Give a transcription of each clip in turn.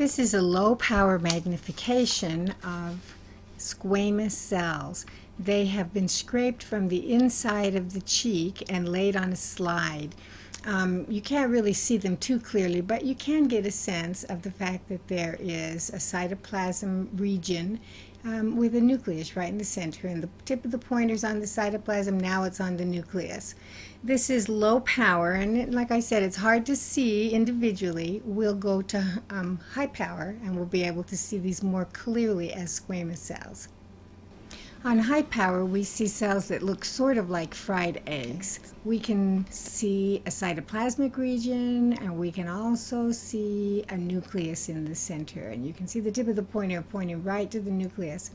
This is a low power magnification of squamous cells. They have been scraped from the inside of the cheek and laid on a slide. Um, you can't really see them too clearly, but you can get a sense of the fact that there is a cytoplasm region um, with a nucleus right in the center, and the tip of the pointer is on the cytoplasm. Now it's on the nucleus. This is low power, and it, like I said, it's hard to see individually. We'll go to um, high power, and we'll be able to see these more clearly as squamous cells. On high power, we see cells that look sort of like fried eggs. We can see a cytoplasmic region, and we can also see a nucleus in the center. And you can see the tip of the pointer pointing right to the nucleus.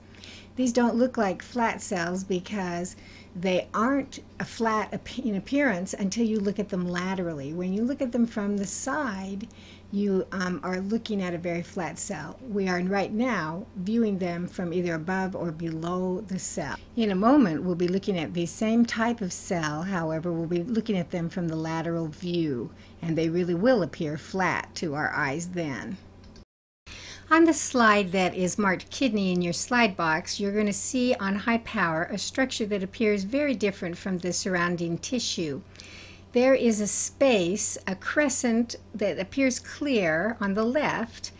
These don't look like flat cells because they aren't a flat in appearance until you look at them laterally. When you look at them from the side, you um, are looking at a very flat cell. We are right now viewing them from either above or below the cell. In a moment, we'll be looking at the same type of cell, however, we'll be looking at them from the lateral view, and they really will appear flat to our eyes then. On the slide that is marked kidney in your slide box, you're going to see on high power a structure that appears very different from the surrounding tissue. There is a space, a crescent that appears clear on the left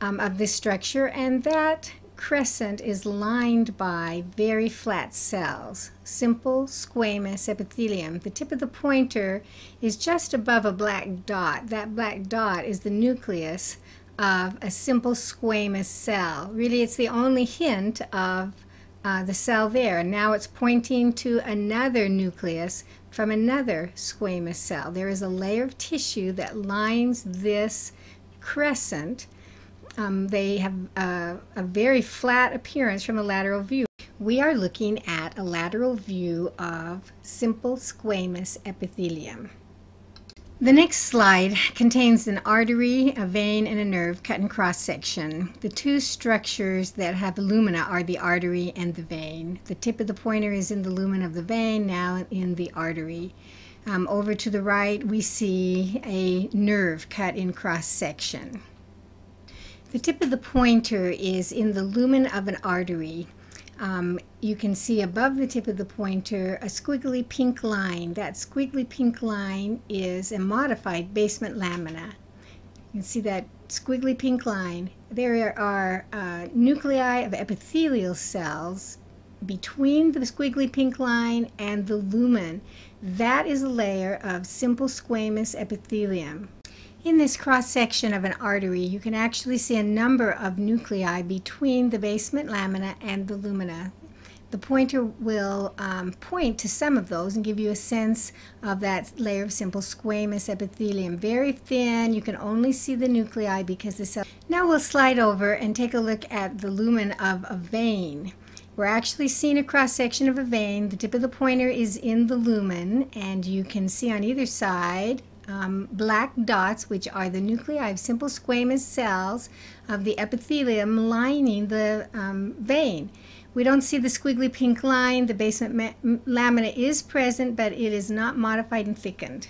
um, of this structure, and that crescent is lined by very flat cells, simple squamous epithelium. The tip of the pointer is just above a black dot. That black dot is the nucleus of a simple squamous cell. Really, it's the only hint of uh, the cell there. Now it's pointing to another nucleus from another squamous cell. There is a layer of tissue that lines this crescent. Um, they have a, a very flat appearance from a lateral view. We are looking at a lateral view of simple squamous epithelium. The next slide contains an artery, a vein, and a nerve cut in cross section. The two structures that have lumina are the artery and the vein. The tip of the pointer is in the lumen of the vein, now in the artery. Um, over to the right, we see a nerve cut in cross section. The tip of the pointer is in the lumen of an artery. Um, you can see above the tip of the pointer a squiggly pink line. That squiggly pink line is a modified basement lamina. You can see that squiggly pink line. There are uh, nuclei of epithelial cells between the squiggly pink line and the lumen. That is a layer of simple squamous epithelium. In this cross section of an artery, you can actually see a number of nuclei between the basement lamina and the lumina. The pointer will um, point to some of those and give you a sense of that layer of simple squamous epithelium. Very thin, you can only see the nuclei because the cell. Now we'll slide over and take a look at the lumen of a vein. We're actually seeing a cross section of a vein. The tip of the pointer is in the lumen, and you can see on either side um, black dots, which are the nuclei of simple squamous cells of the epithelium lining the um, vein. We don't see the squiggly pink line. The basement lamina is present, but it is not modified and thickened.